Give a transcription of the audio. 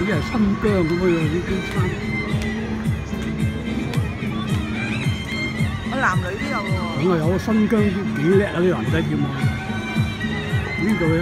新疆咁嘅樣啲啲衫。我男女都有喎。咁啊有新疆都幾叻啊啲男仔跳舞。呢度咧，